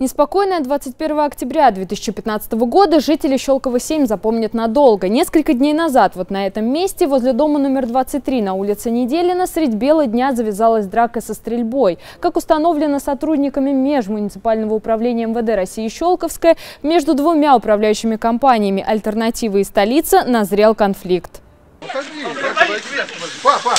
Неспокойное 21 октября 2015 года жители Щелково-7 запомнят надолго. Несколько дней назад вот на этом месте, возле дома номер 23 на улице Неделина, средь бела дня завязалась драка со стрельбой. Как установлено сотрудниками Межмуниципального управления МВД России Щелковская, между двумя управляющими компаниями «Альтернатива» и «Столица» назрел конфликт. Папа!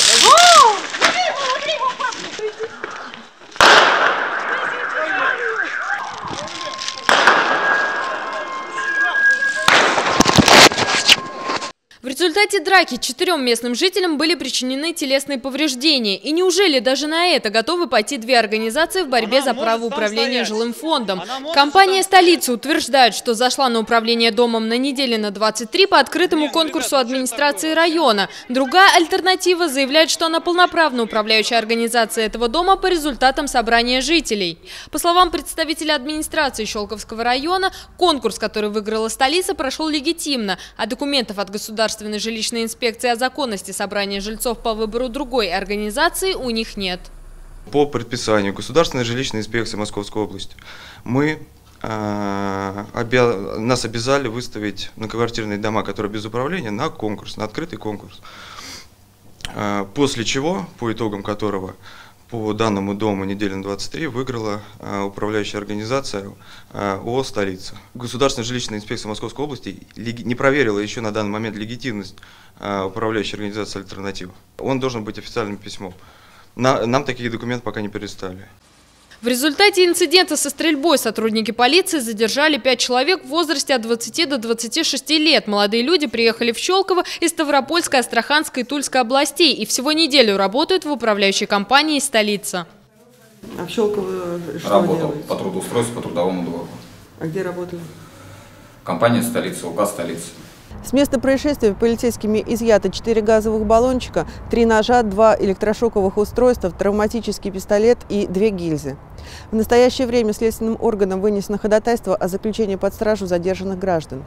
В результате драки четырем местным жителям были причинены телесные повреждения. И неужели даже на это готовы пойти две организации в борьбе Она за право управления жилым фондом? Компания «Столица» утверждает, что зашла на управление домом на неделе на 23 по открытому конкурсу администрации района. Другая альтернатива заявляет, что она полноправно управляющая организация этого дома по результатам собрания жителей. По словам представителя администрации Щелковского района, конкурс, который выиграла «Столица», прошел легитимно, а документов от государства Государственной жилищной инспекции о законности собрания жильцов по выбору другой организации у них нет. По предписанию Государственной жилищной инспекции Московской области мы э, нас обязали выставить многоквартирные дома, которые без управления, на конкурс, на открытый конкурс. Э, после чего, по итогам которого по данному дому Неделин 23 выиграла э, управляющая организация э, ООО «Столица». Государственная жилищная инспекция Московской области не проверила еще на данный момент легитимность э, управляющей организации «Альтернатива». Он должен быть официальным письмом. На, нам такие документы пока не перестали. В результате инцидента со стрельбой сотрудники полиции задержали пять человек в возрасте от 20 до 26 лет. Молодые люди приехали в Щелково из Ставропольской, Астраханской и Тульской областей и всего неделю работают в управляющей компании «Столица». А в Щелково что Работал делаете? по трудоустройству, по трудовому договору. А где работали? Компания «Столица», указ «Столица». С места происшествия полицейскими изъято 4 газовых баллончика, 3 ножа, 2 электрошоковых устройства, травматический пистолет и 2 гильзы. В настоящее время следственным органам вынесено ходатайство о заключении под стражу задержанных граждан.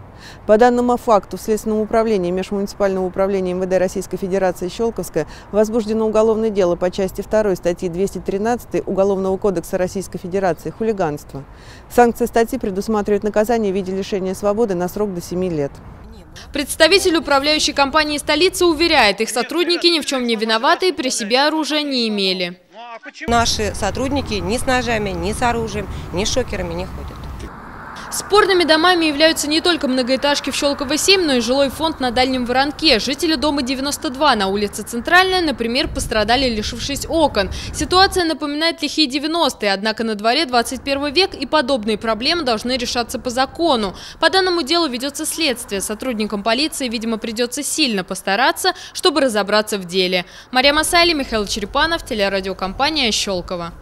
По данному факту в Следственном управлении Межмуниципального управления МВД Российской Федерации Щелковская возбуждено уголовное дело по части 2 статьи 213 Уголовного кодекса Российской Федерации «Хулиганство». Санкция статьи предусматривает наказание в виде лишения свободы на срок до 7 лет. Представитель управляющей компании «Столица» уверяет, их сотрудники ни в чем не виноваты и при себе оружия не имели. Наши сотрудники ни с ножами, ни с оружием, ни с шокерами не ходят. Спорными домами являются не только многоэтажки в Щелково-7, но и жилой фонд на Дальнем Воронке. Жители дома 92 на улице Центральная, например, пострадали, лишившись окон. Ситуация напоминает лихие 90-е, однако на дворе 21 век и подобные проблемы должны решаться по закону. По данному делу ведется следствие. Сотрудникам полиции, видимо, придется сильно постараться, чтобы разобраться в деле. Мария Масайли, Михаил Черепанов, телерадиокомпания «Щелково».